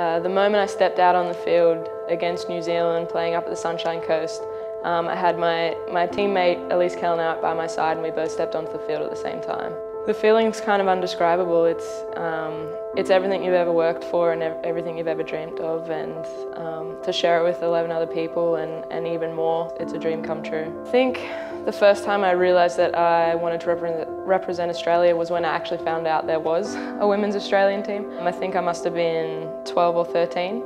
Uh, the moment I stepped out on the field against New Zealand, playing up at the Sunshine Coast, um, I had my, my teammate Elise Kellond-Knight out by my side and we both stepped onto the field at the same time. The feeling's kind of undescribable. It's, um, it's everything you've ever worked for and ev everything you've ever dreamed of and um, to share it with 11 other people and, and even more, it's a dream come true. I think the first time I realised that I wanted to represent Australia was when I actually found out there was a women's Australian team. I think I must have been 12 or 13.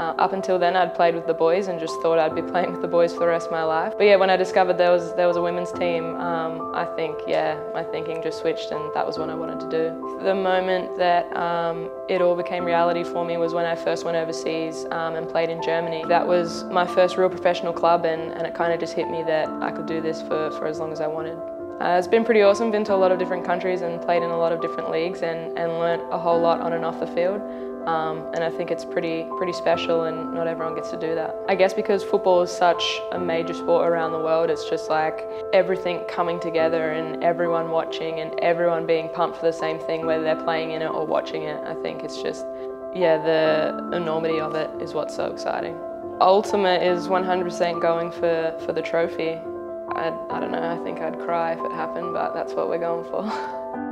Uh, up until then, I'd played with the boys and just thought I'd be playing with the boys for the rest of my life. But yeah, when I discovered there was there was a women's team, um, I think yeah, my thinking just switched, and that was what I wanted to do. The moment that um, it all became reality for me was when I first went overseas um, and played in Germany. That was my first real professional club, and, and it kind of just hit me that I could do this for, for as long as I wanted. Uh, it's been pretty awesome, been to a lot of different countries and played in a lot of different leagues and, and learnt a whole lot on and off the field. Um, and I think it's pretty, pretty special and not everyone gets to do that. I guess because football is such a major sport around the world, it's just like everything coming together and everyone watching and everyone being pumped for the same thing, whether they're playing in it or watching it. I think it's just, yeah, the enormity of it is what's so exciting. Ultimate is 100% going for, for the trophy. I, I don't know, I think I'd cry if it happened, but that's what we're going for.